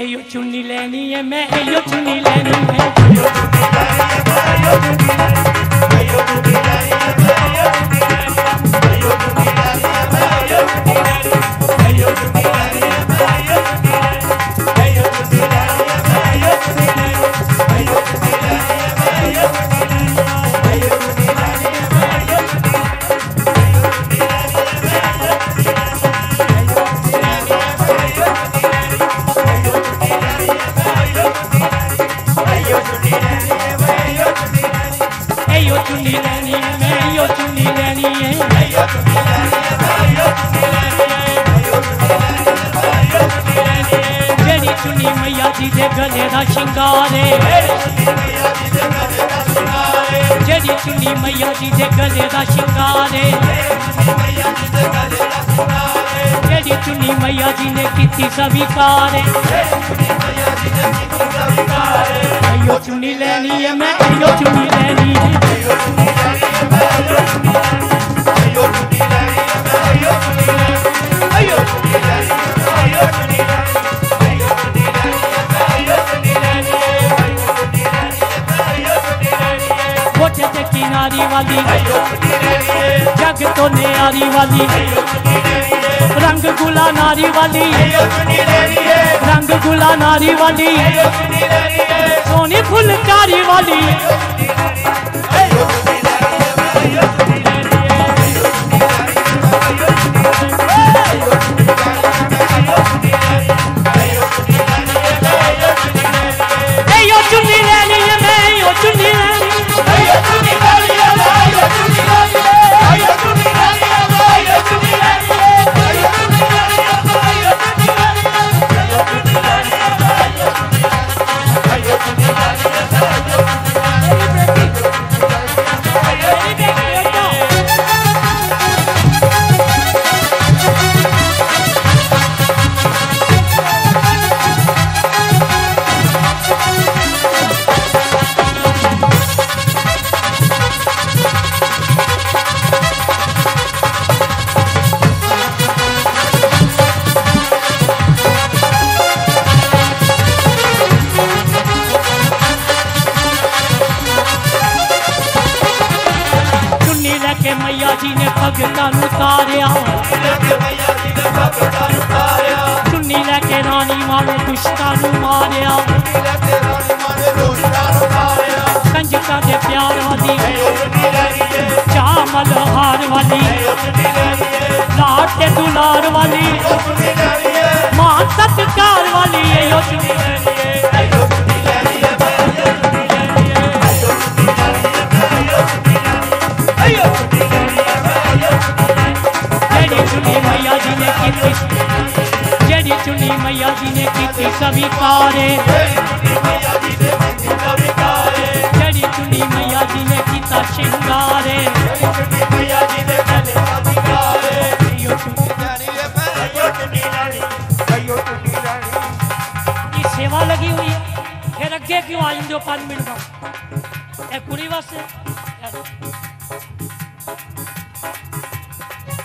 एयो चुन्नी लेनी है मैं यो चुन्नी लेनी है है जेड़ी चुन्नी मैया जी दे गले दा शिंगार है जेड़ी चुन्नी मैया जी दे गले दा शिंगार है जेड़ी चुन्नी मैया जी ने कीती स्वीकार। है अयो चुन्नी लेनी है मैं, अयो चुन्नी लेनी है गोटे ते जग तो न्यारी वाली, रंग गुला नारी वाली, रंग गुला नारी वाली, सोनी फुलकारी वाली चुन्नी लेके मैया जी ने भगतां नु तारिया चुन्नी लेके रानी वाले दुष्टां नु मारिया कंजका दे प्यार वाली चामल हार वाली लाट के दुलार वाली माँ सत्कार वाली ये यो चुन्नी चुन्नी मैया जी ने कीती स्वीकार जेड़ी चुन्नी मैया जी ने कीता की सेवा लगी हुई फिर अगे क्यों आ जाते पाँच मिनट ए कुड़ी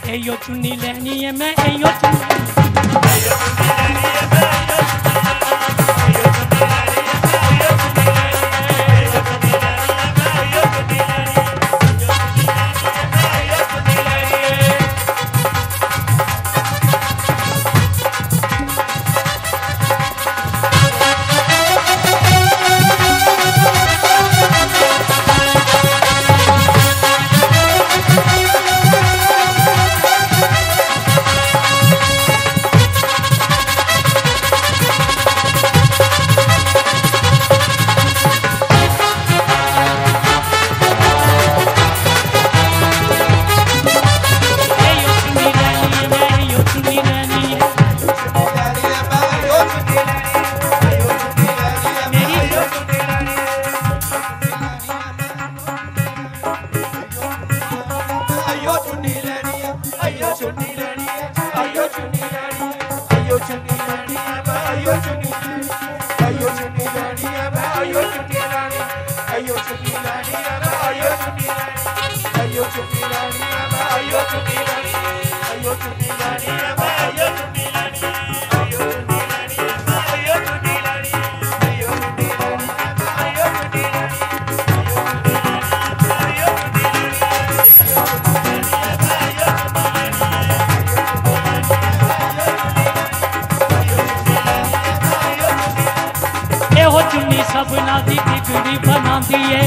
ए, यो चुन्नी लेनी है मैं, ए, यो चुन्नी ए ਇਹੋ ਚੁੰਨੀ ਸਭਨਾ ਦੀ ਬਿਗੜੀ ਬਣਾਉਂਦੀ ਏ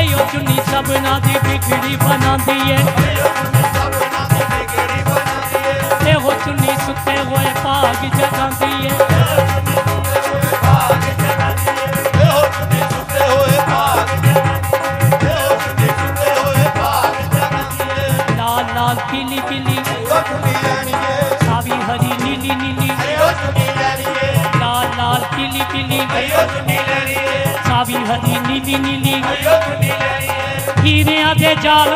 ਇਹੋ ਚੁੰਨੀ ਸਭਨਾ ਦੀ ਬਿਗੜੀ ਬਣਾਉਂਦੀ ਏ ਇਹੋ ਚੁੰਨੀ ਸੁੱਤੇ ਹੋਏ ਭਾਗ ਜਗਾਉਂਦੀ ਏ नीली पीली सावी हरी नीली नीली। हीरे आधे चाल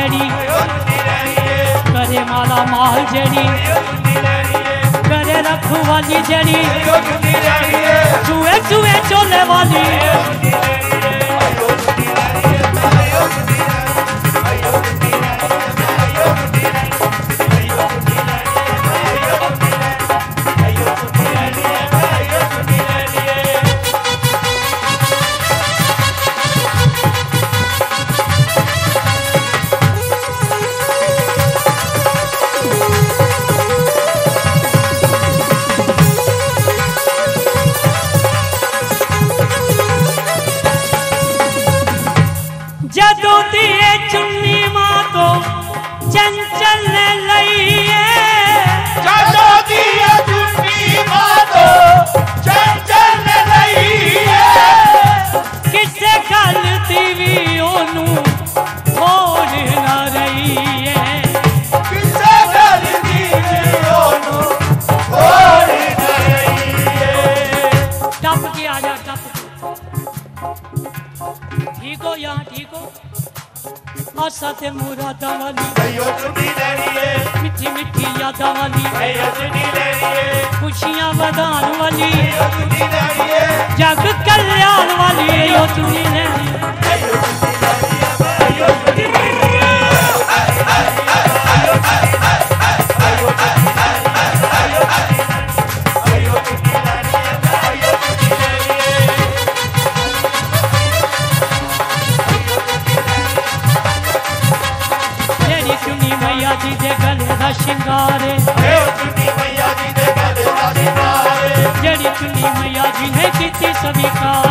जड़ी। करे माला माल जड़ी। करे रखू वाली जड़ी। छुए छुए चोले वाली। ठीको हो यहाँ ठीक हो। आशा ते मुरादा वाली। मिठी मिठी यादा वाली। खुशियाँ वधान वाली। जग कल्याण वाली। ओ चुनी लैनी ਕੀਤੀ